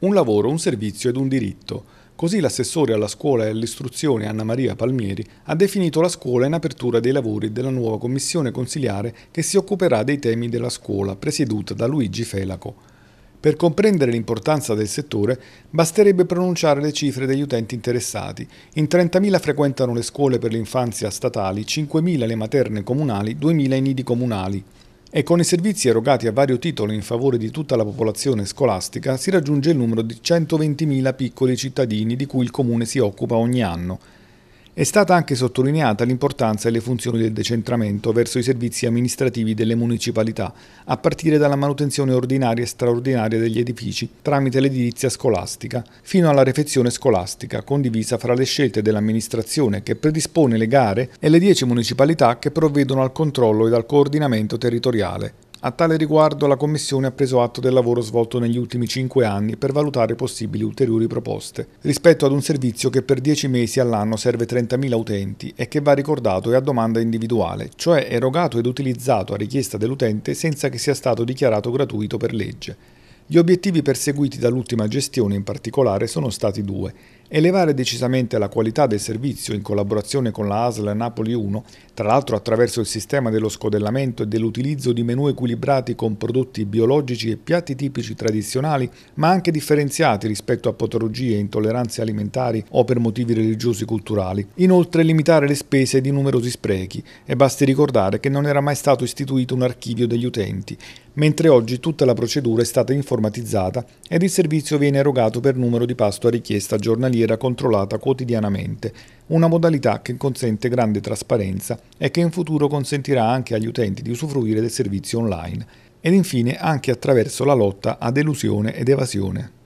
Un lavoro, un servizio ed un diritto. Così l'assessore alla scuola e all'istruzione Anna Maria Palmieri ha definito la scuola in apertura dei lavori della nuova commissione consiliare che si occuperà dei temi della scuola, presieduta da Luigi Felaco. Per comprendere l'importanza del settore basterebbe pronunciare le cifre degli utenti interessati. In 30.000 frequentano le scuole per l'infanzia statali, 5.000 le materne comunali, 2.000 i nidi comunali e con i servizi erogati a vario titolo in favore di tutta la popolazione scolastica si raggiunge il numero di 120.000 piccoli cittadini di cui il comune si occupa ogni anno. È stata anche sottolineata l'importanza e le funzioni del decentramento verso i servizi amministrativi delle municipalità, a partire dalla manutenzione ordinaria e straordinaria degli edifici tramite l'edilizia scolastica, fino alla refezione scolastica, condivisa fra le scelte dell'amministrazione che predispone le gare e le dieci municipalità che provvedono al controllo ed al coordinamento territoriale. A tale riguardo la Commissione ha preso atto del lavoro svolto negli ultimi cinque anni per valutare possibili ulteriori proposte, rispetto ad un servizio che per dieci mesi all'anno serve 30.000 utenti e che va ricordato e a domanda individuale, cioè erogato ed utilizzato a richiesta dell'utente senza che sia stato dichiarato gratuito per legge. Gli obiettivi perseguiti dall'ultima gestione in particolare sono stati due. Elevare decisamente la qualità del servizio in collaborazione con la ASL Napoli 1, tra l'altro attraverso il sistema dello scodellamento e dell'utilizzo di menù equilibrati con prodotti biologici e piatti tipici tradizionali, ma anche differenziati rispetto a patologie intolleranze alimentari o per motivi religiosi culturali. Inoltre limitare le spese di numerosi sprechi. E basti ricordare che non era mai stato istituito un archivio degli utenti, mentre oggi tutta la procedura è stata informatizzata ed il servizio viene erogato per numero di pasto a richiesta giornaliera controllata quotidianamente, una modalità che consente grande trasparenza e che in futuro consentirà anche agli utenti di usufruire del servizio online, ed infine anche attraverso la lotta ad elusione ed evasione.